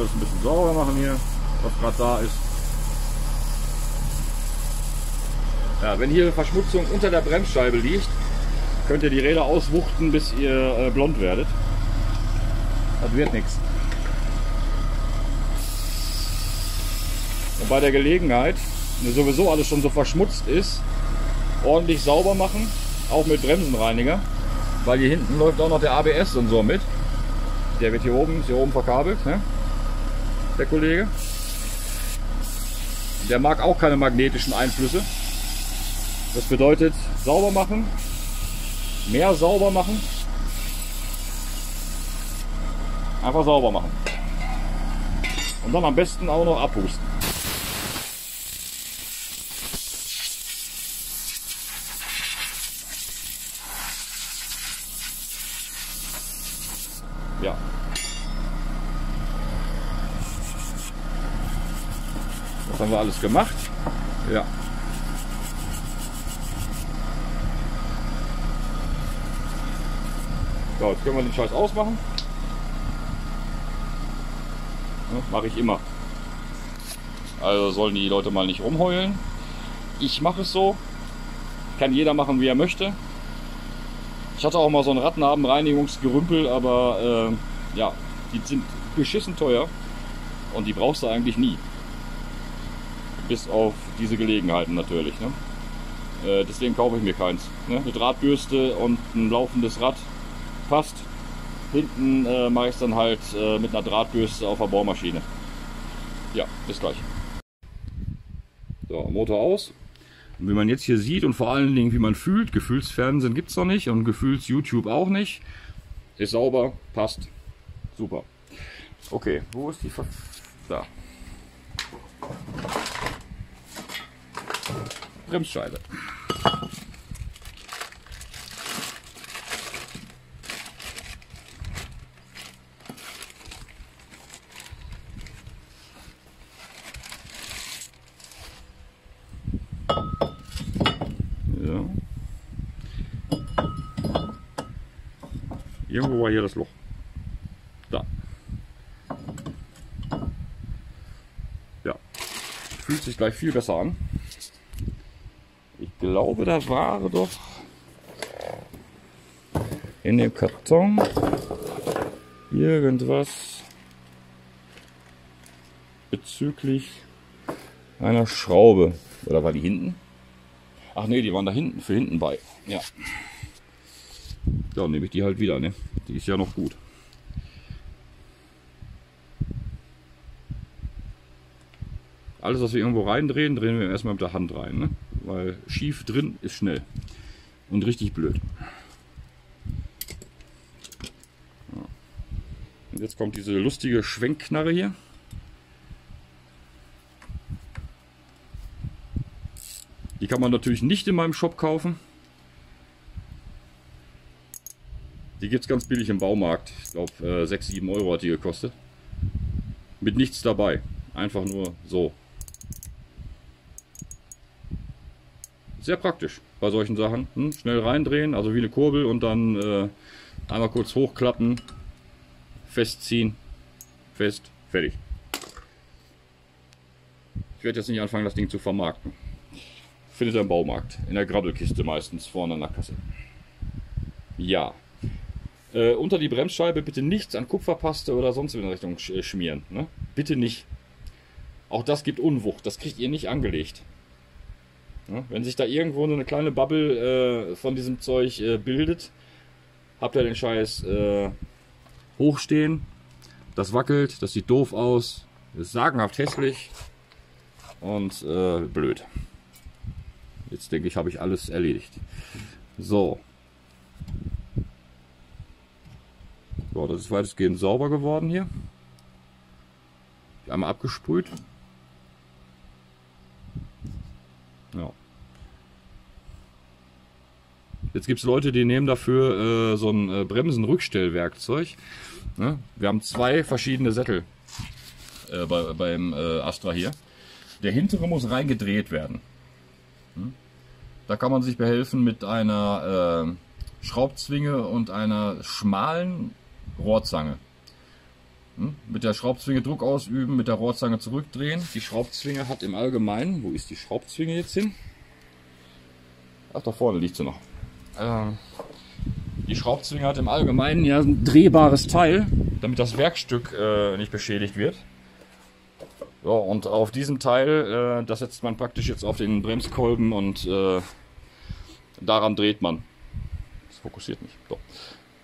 alles ein bisschen sauber machen hier, was gerade da ist. Ja, wenn hier Verschmutzung unter der Bremsscheibe liegt, könnt ihr die Räder auswuchten, bis ihr äh, blond werdet. Das wird nichts. Und bei der Gelegenheit, wenn sowieso alles schon so verschmutzt ist, ordentlich sauber machen, auch mit Bremsenreiniger, weil hier hinten läuft auch noch der ABS-Sensor mit. Der wird hier oben, ist hier oben verkabelt. Ne? der Kollege. Der mag auch keine magnetischen Einflüsse. Das bedeutet sauber machen, mehr sauber machen, einfach sauber machen. Und dann am besten auch noch abhusten. Ja, Das haben wir alles gemacht. Ja. So, jetzt können wir den Scheiß ausmachen. Ja, mache ich immer. Also sollen die Leute mal nicht rumheulen. Ich mache es so. Kann jeder machen, wie er möchte. Ich hatte auch mal so ein Rattenhabenreinigungsgerümpel, aber äh, ja, die sind beschissen teuer und die brauchst du eigentlich nie bis auf diese Gelegenheiten natürlich. Ne? Äh, deswegen kaufe ich mir keins. Ne? Eine Drahtbürste und ein laufendes Rad passt. Hinten äh, mache ich es dann halt äh, mit einer Drahtbürste auf der Bohrmaschine. Ja, bis gleich. So, Motor aus. Und wie man jetzt hier sieht und vor allen Dingen wie man fühlt, Gefühlsfernsehen gibt es noch nicht und Gefühls-YouTube auch nicht. Ist sauber, passt. Super. Okay, wo ist die Ver Da. Bremsscheibe. Ja. Irgendwo war hier das Loch. Da. Ja. Fühlt sich gleich viel besser an glaube, da war doch in dem Karton irgendwas bezüglich einer Schraube. Oder war die hinten? Ach nee, die waren da hinten, für hinten bei. Ja. Ja, nehme ich die halt wieder, ne? Die ist ja noch gut. Alles, was wir irgendwo reindrehen, drehen wir erstmal mit der Hand rein. Ne? Weil schief drin ist schnell. Und richtig blöd. Und jetzt kommt diese lustige Schwenkknarre hier. Die kann man natürlich nicht in meinem Shop kaufen. Die gibt es ganz billig im Baumarkt. Ich glaube 6, 7 Euro hat die gekostet. Mit nichts dabei. Einfach nur so. sehr praktisch bei solchen Sachen. Hm? Schnell reindrehen, also wie eine Kurbel und dann äh, einmal kurz hochklappen, festziehen, fest, fertig. Ich werde jetzt nicht anfangen, das Ding zu vermarkten. Findet ihr im Baumarkt, in der Grabbelkiste meistens, vorne an der Kasse. Ja. Äh, unter die Bremsscheibe bitte nichts an Kupferpaste oder sonst in Richtung äh, schmieren. Ne? Bitte nicht. Auch das gibt Unwucht, das kriegt ihr nicht angelegt. Ja, wenn sich da irgendwo eine kleine Bubble äh, von diesem Zeug äh, bildet, habt ihr den Scheiß äh, hochstehen. Das wackelt, das sieht doof aus, ist sagenhaft hässlich und blöd. Jetzt denke ich, habe ich alles erledigt. So. So, das ist weitestgehend sauber geworden hier. Einmal abgesprüht. Ja. Jetzt gibt es Leute, die nehmen dafür äh, so ein äh, Bremsenrückstellwerkzeug. Ne? Wir haben zwei verschiedene Sättel äh, bei, beim äh, Astra hier. Der hintere muss reingedreht werden. Hm? Da kann man sich behelfen mit einer äh, Schraubzwinge und einer schmalen Rohrzange. Hm? Mit der Schraubzwinge Druck ausüben, mit der Rohrzange zurückdrehen. Die Schraubzwinge hat im Allgemeinen, wo ist die Schraubzwinge jetzt hin? Ach, da vorne liegt sie noch. Ähm, die Schraubzwinge hat im Allgemeinen ja ein drehbares Teil, damit das Werkstück äh, nicht beschädigt wird. So, und auf diesem Teil, äh, das setzt man praktisch jetzt auf den Bremskolben und äh, daran dreht man. Das fokussiert nicht. So.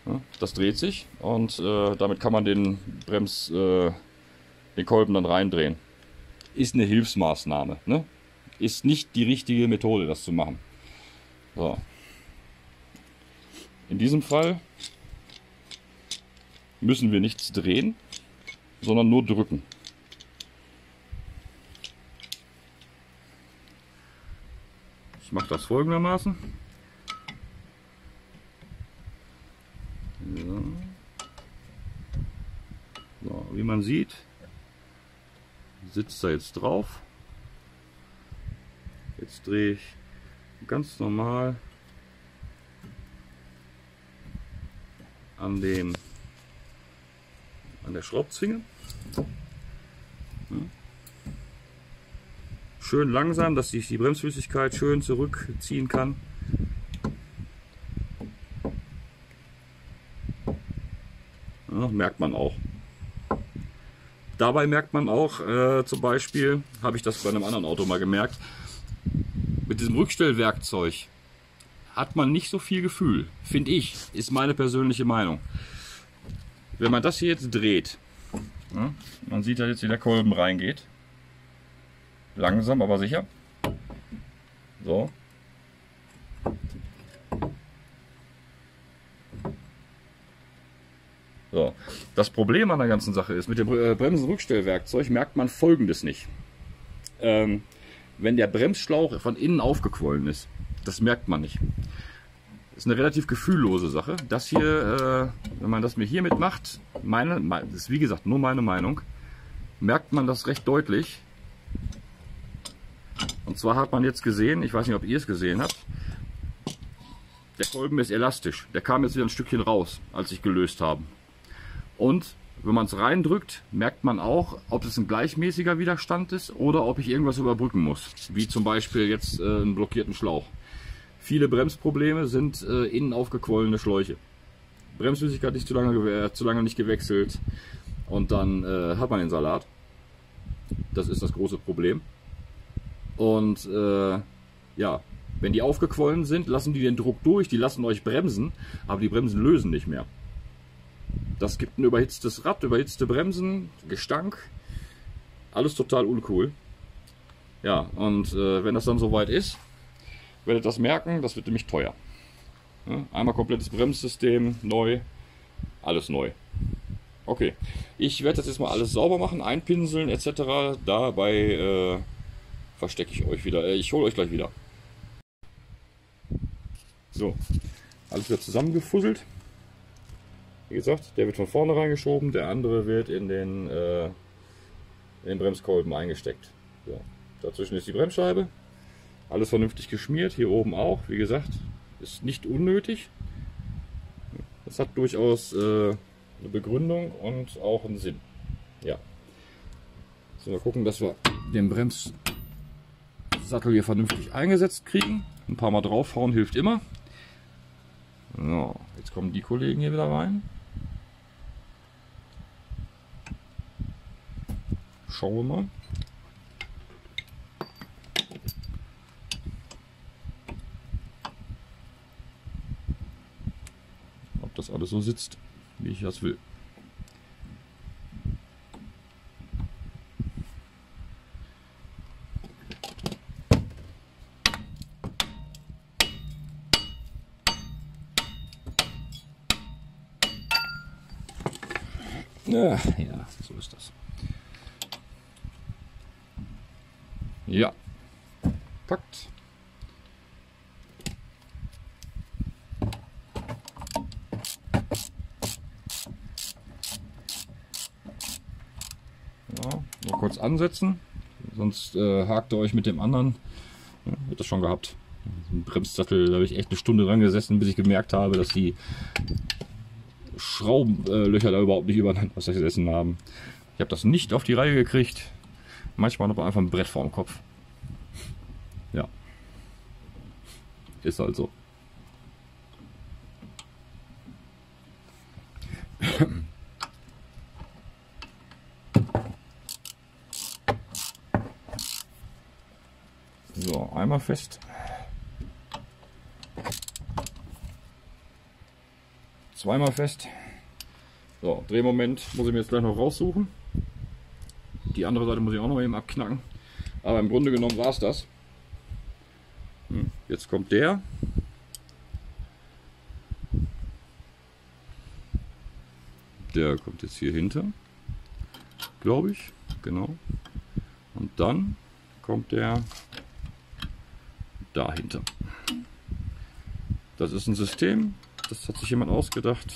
Ja, das dreht sich und äh, damit kann man den Brems, äh, den Kolben dann reindrehen. Ist eine Hilfsmaßnahme. Ne? Ist nicht die richtige Methode, das zu machen. So. In diesem Fall müssen wir nichts drehen, sondern nur drücken. Ich mache das folgendermaßen. So. so, wie man sieht, sitzt er jetzt drauf. Jetzt drehe ich ganz normal an dem an der Schraubzwinge. Schön langsam, dass sich die Bremsflüssigkeit schön zurückziehen kann. Ja, merkt man auch. Dabei merkt man auch, äh, zum Beispiel, habe ich das bei einem anderen Auto mal gemerkt, mit diesem Rückstellwerkzeug hat man nicht so viel Gefühl, finde ich, ist meine persönliche Meinung. Wenn man das hier jetzt dreht, ja, man sieht ja jetzt, wie der Kolben reingeht. Langsam, aber sicher. So. So. Das Problem an der ganzen Sache ist, mit dem äh, Bremsenrückstellwerkzeug merkt man folgendes nicht. Ähm, wenn der Bremsschlauch von innen aufgequollen ist, das merkt man nicht. Das ist eine relativ gefühllose Sache. Das hier, äh, wenn man das mir hiermit macht, meine, das ist wie gesagt nur meine Meinung, merkt man das recht deutlich. Und zwar hat man jetzt gesehen, ich weiß nicht, ob ihr es gesehen habt, der Kolben ist elastisch. Der kam jetzt wieder ein Stückchen raus, als ich gelöst habe. Und wenn man es reindrückt, merkt man auch, ob es ein gleichmäßiger Widerstand ist oder ob ich irgendwas überbrücken muss. Wie zum Beispiel jetzt äh, einen blockierten Schlauch. Viele Bremsprobleme sind äh, innen aufgequollene Schläuche. Bremsflüssigkeit nicht zu lange, äh, zu lange nicht gewechselt und dann äh, hat man den Salat. Das ist das große Problem. Und äh, ja, wenn die aufgequollen sind, lassen die den Druck durch, die lassen euch bremsen, aber die Bremsen lösen nicht mehr. Das gibt ein überhitztes Rad, überhitzte Bremsen, Gestank. Alles total uncool. Ja, und äh, wenn das dann soweit ist, werdet das merken, das wird nämlich teuer. Ja, einmal komplettes Bremssystem, neu, alles neu. Okay, ich werde das jetzt mal alles sauber machen, einpinseln etc. Dabei äh, verstecke ich euch wieder. Äh, ich hole euch gleich wieder. So, alles wieder zusammengefusselt. Wie gesagt, der wird von vorne reingeschoben, der andere wird in den, äh, in den Bremskolben eingesteckt. So. Dazwischen ist die Bremsscheibe. Alles vernünftig geschmiert, hier oben auch. Wie gesagt, ist nicht unnötig. Das hat durchaus äh, eine Begründung und auch einen Sinn. Ja. So, wir gucken, dass wir den Bremssattel hier vernünftig eingesetzt kriegen. Ein paar Mal draufhauen hilft immer. So, jetzt kommen die Kollegen hier wieder rein. Schauen wir mal. Ob das alles so sitzt, wie ich das will. Ja, ja, so ist das. Ja, packt. Ja, nur kurz ansetzen, sonst äh, hakt ihr euch mit dem anderen. Ja, wird das schon gehabt. Ein Bremssattel, da habe ich echt eine Stunde dran gesessen, bis ich gemerkt habe, dass die Schraubenlöcher da überhaupt nicht übereinander gesessen haben. Ich habe das nicht auf die Reihe gekriegt. Manchmal aber einfach ein Brett vor dem Kopf. Ja. Ist halt so. So, einmal fest. Zweimal fest. So, Drehmoment muss ich mir jetzt gleich noch raussuchen. Die andere Seite muss ich auch noch eben abknacken. Aber im Grunde genommen war es das. Jetzt kommt der. Der kommt jetzt hier hinter. Glaube ich. Genau. Und dann kommt der dahinter. Das ist ein System, das hat sich jemand ausgedacht.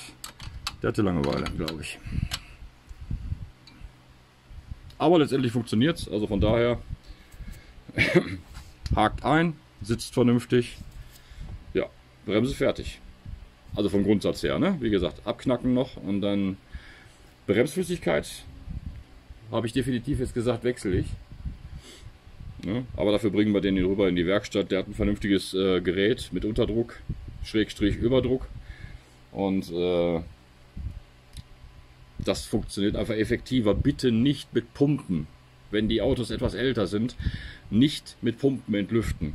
Der hatte Langeweile, glaube ich. Aber letztendlich funktioniert es. Also von daher hakt ein, sitzt vernünftig. Ja, Bremse fertig. Also vom Grundsatz her, ne? Wie gesagt, abknacken noch und dann Bremsflüssigkeit habe ich definitiv jetzt gesagt, wechsle ich. Ne? Aber dafür bringen wir den hier rüber in die Werkstatt. Der hat ein vernünftiges äh, Gerät mit Unterdruck, Schrägstrich Überdruck. Und äh, das funktioniert einfach effektiver. Bitte nicht mit Pumpen, wenn die Autos etwas älter sind, nicht mit Pumpen entlüften.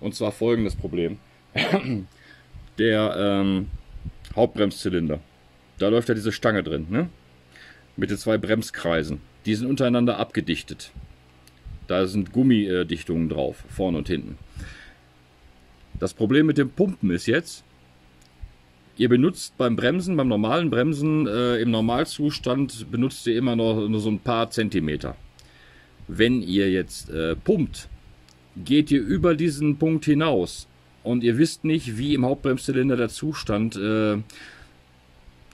Und zwar folgendes Problem. Der ähm, Hauptbremszylinder, da läuft ja diese Stange drin, ne? mit den zwei Bremskreisen. Die sind untereinander abgedichtet. Da sind Gummidichtungen drauf, vorne und hinten. Das Problem mit dem Pumpen ist jetzt, ihr benutzt beim Bremsen, beim normalen Bremsen, äh, im Normalzustand benutzt ihr immer noch nur so ein paar Zentimeter. Wenn ihr jetzt äh, pumpt, geht ihr über diesen Punkt hinaus und ihr wisst nicht, wie im Hauptbremszylinder der Zustand äh,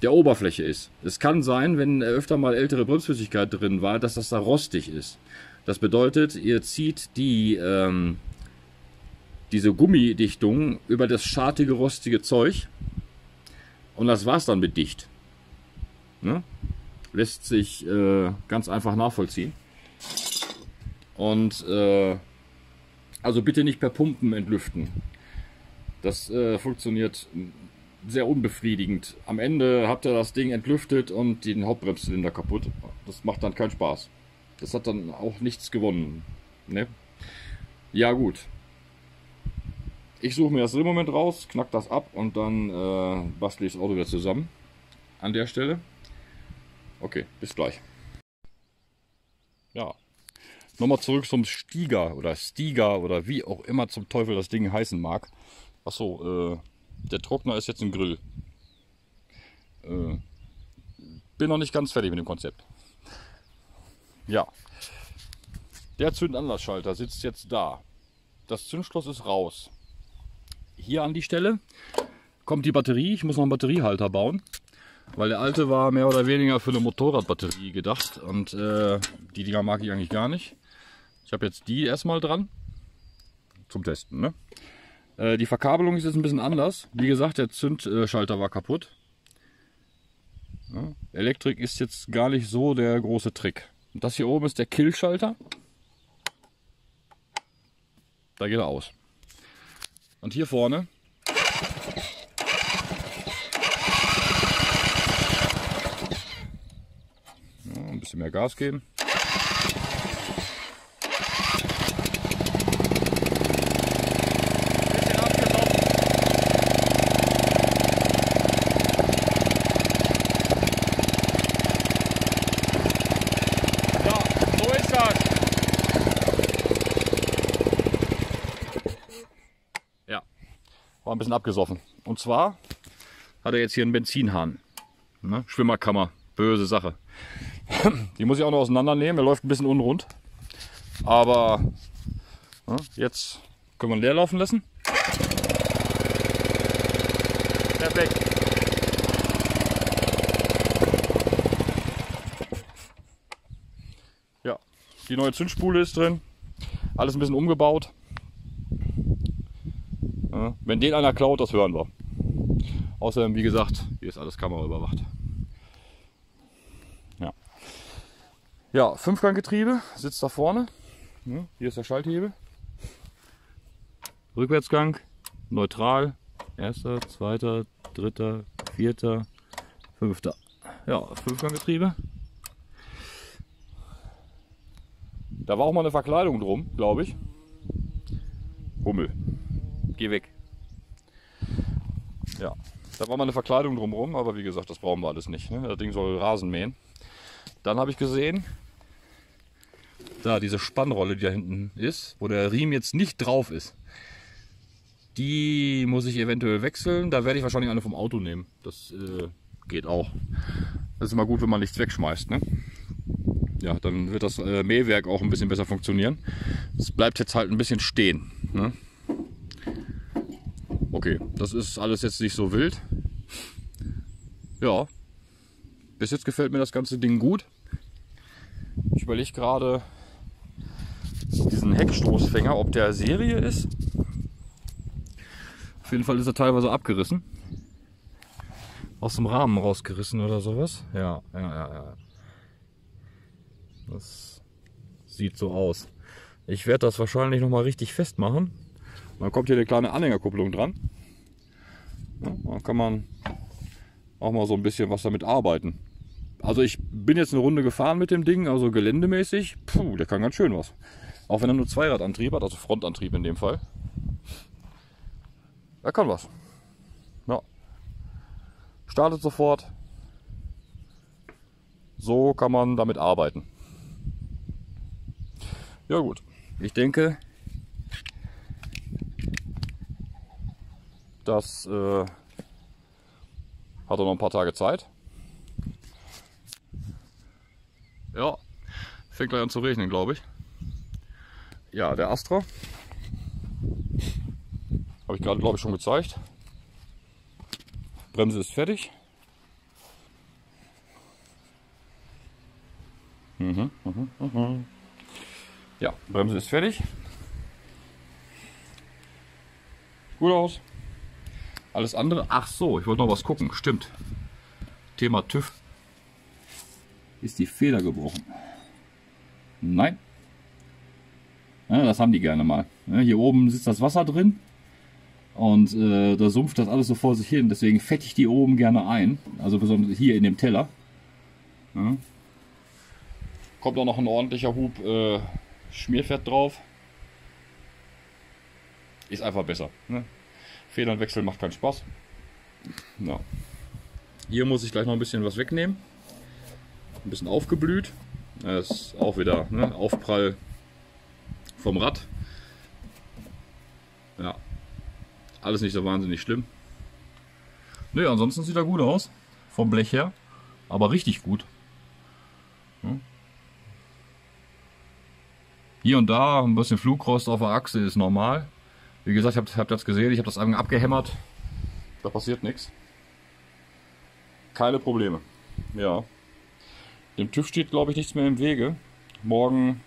der Oberfläche ist. Es kann sein, wenn öfter mal ältere Bremsflüssigkeit drin war, dass das da rostig ist. Das bedeutet, ihr zieht die, ähm, diese Gummidichtung über das schartige, rostige Zeug und das war's dann mit dicht. Ne? Lässt sich äh, ganz einfach nachvollziehen. Und äh, also bitte nicht per Pumpen entlüften. Das äh, funktioniert sehr unbefriedigend. Am Ende habt ihr das Ding entlüftet und den Hauptbremszylinder kaputt. Das macht dann keinen Spaß. Das hat dann auch nichts gewonnen. Ne? Ja gut. Ich suche mir das Drehmoment raus, knack das ab und dann äh, bastle ich das Auto wieder zusammen. An der Stelle. Okay, bis gleich. Ja. Nochmal zurück zum Stieger oder Stieger oder wie auch immer zum Teufel das Ding heißen mag. Achso, äh, der Trockner ist jetzt ein Grill. Äh, bin noch nicht ganz fertig mit dem Konzept. Ja. Der Zündanlassschalter sitzt jetzt da. Das Zündschloss ist raus. Hier an die Stelle kommt die Batterie. Ich muss noch einen Batteriehalter bauen. Weil der alte war mehr oder weniger für eine Motorradbatterie gedacht. Und äh, die Dinger mag ich eigentlich gar nicht. Ich habe jetzt die erstmal dran. Zum Testen. Ne? Äh, die Verkabelung ist jetzt ein bisschen anders. Wie gesagt, der Zündschalter war kaputt. Ja, Elektrik ist jetzt gar nicht so der große Trick. Und das hier oben ist der Killschalter. Da geht er aus. Und hier vorne ja, ein bisschen mehr Gas geben. ein bisschen abgesoffen. Und zwar hat er jetzt hier einen Benzinhahn. Ne? Schwimmerkammer. Böse Sache. Die muss ich auch noch auseinandernehmen. Er läuft ein bisschen unrund. Aber ne, jetzt können wir ihn leer laufen lassen. Perfekt. Ja, die neue Zündspule ist drin. Alles ein bisschen umgebaut. Wenn den einer klaut, das hören wir. Außerdem, wie gesagt, hier ist alles kameraüberwacht. Ja, ja Fünfganggetriebe sitzt da vorne. Ja, hier ist der Schalthebel. Rückwärtsgang, neutral, erster, zweiter, dritter, vierter, fünfter. Ja, Fünfganggetriebe. Da war auch mal eine Verkleidung drum, glaube ich. Hummel. Geh weg. Ja, da war mal eine Verkleidung drumherum, aber wie gesagt, das brauchen wir alles nicht. Ne? Das Ding soll Rasen mähen. Dann habe ich gesehen, da diese Spannrolle, die da hinten ist, wo der Riemen jetzt nicht drauf ist. Die muss ich eventuell wechseln. Da werde ich wahrscheinlich eine vom Auto nehmen. Das äh, geht auch. Das ist immer gut, wenn man nichts wegschmeißt. Ne? Ja, dann wird das äh, Mähwerk auch ein bisschen besser funktionieren. Es bleibt jetzt halt ein bisschen stehen. Ne? Okay, das ist alles jetzt nicht so wild. Ja, bis jetzt gefällt mir das ganze Ding gut. Ich überlege gerade diesen Heckstoßfänger, ob der Serie ist. Auf jeden Fall ist er teilweise abgerissen. Aus dem Rahmen rausgerissen oder sowas. Ja, ja, ja, ja. Das sieht so aus. Ich werde das wahrscheinlich noch mal richtig festmachen. Dann kommt hier eine kleine Anhängerkupplung dran. Ja, dann kann man auch mal so ein bisschen was damit arbeiten. Also ich bin jetzt eine Runde gefahren mit dem Ding, also geländemäßig. Puh, der kann ganz schön was. Auch wenn er nur Zweiradantrieb hat, also Frontantrieb in dem Fall. Er kann was. Ja. Startet sofort. So kann man damit arbeiten. Ja gut. Ich denke, das äh, hat er noch ein paar Tage Zeit. Ja, fängt gleich an zu regnen, glaube ich. Ja, der Astra. Habe ich gerade, glaube ich, schon gezeigt. Bremse ist fertig. Mhm, mhm, mhm. Ja, Bremse ist fertig. Gut aus. Alles andere. Ach so, ich wollte noch was gucken. Stimmt. Thema TÜV. Ist die Feder gebrochen? Nein. Ja, das haben die gerne mal. Ja, hier oben sitzt das Wasser drin. Und äh, da sumpft das alles so vor sich hin. Deswegen fette ich die oben gerne ein. Also besonders hier in dem Teller. Ja. Kommt auch noch ein ordentlicher Hub äh, Schmierfett drauf. Ist einfach besser. Ne? Federnwechsel macht keinen Spaß. Ja. Hier muss ich gleich noch ein bisschen was wegnehmen. Ein bisschen aufgeblüht. Das ist auch wieder ne? Aufprall vom Rad. Ja. Alles nicht so wahnsinnig schlimm. Ne, ansonsten sieht er gut aus. Vom Blech her. Aber richtig gut. Hier und da ein bisschen Flugrost auf der Achse ist normal. Wie gesagt, ich habe das gesehen, ich habe das abgehämmert. Da passiert nichts. Keine Probleme. Ja. Dem TÜV steht, glaube ich, nichts mehr im Wege. Morgen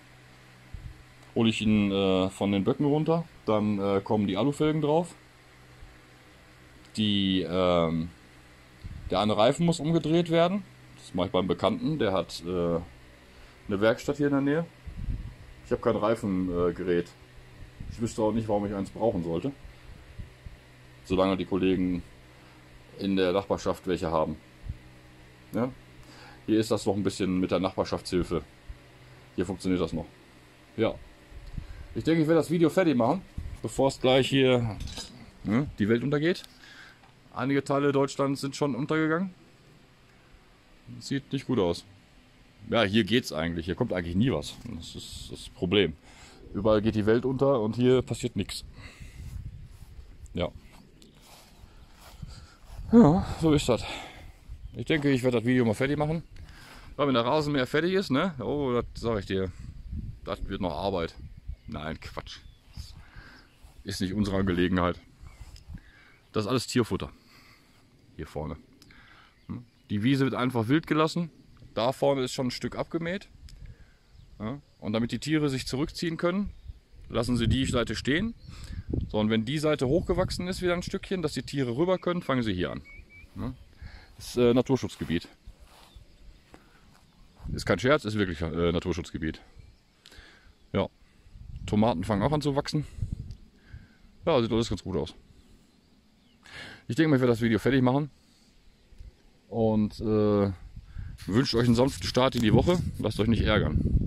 hole ich ihn äh, von den Böcken runter. Dann äh, kommen die Alufelgen drauf. Die, ähm, der eine Reifen muss umgedreht werden. Das mache ich beim Bekannten. Der hat äh, eine Werkstatt hier in der Nähe. Ich habe kein Reifengerät. Ich wüsste auch nicht, warum ich eins brauchen sollte. Solange die Kollegen in der Nachbarschaft welche haben. Ja? Hier ist das noch ein bisschen mit der Nachbarschaftshilfe. Hier funktioniert das noch. Ja. Ich denke, ich werde das Video fertig machen, bevor es gleich hier ne, die Welt untergeht. Einige Teile Deutschlands sind schon untergegangen. Sieht nicht gut aus. Ja, hier geht's eigentlich. Hier kommt eigentlich nie was. Das ist das Problem. Überall geht die Welt unter und hier passiert nichts. Ja. Ja, so ist das. Ich denke, ich werde das Video mal fertig machen. Weil wenn der Rasenmäher fertig ist, ne? Oh, das sage ich dir. Das wird noch Arbeit. Nein, Quatsch. Ist nicht unsere Angelegenheit. Das ist alles Tierfutter. Hier vorne. Hm? Die Wiese wird einfach wild gelassen. Da vorne ist schon ein Stück abgemäht. Und damit die Tiere sich zurückziehen können, lassen sie die Seite stehen. So, und wenn die Seite hochgewachsen ist, wieder ein Stückchen, dass die Tiere rüber können, fangen sie hier an. Das ist äh, Naturschutzgebiet. Ist kein Scherz, ist wirklich äh, Naturschutzgebiet. Ja. Tomaten fangen auch an zu wachsen. Ja, sieht alles ganz gut aus. Ich denke mal, ich werde das Video fertig machen. Und äh, wünsche euch einen sanften Start in die Woche. Lasst euch nicht ärgern.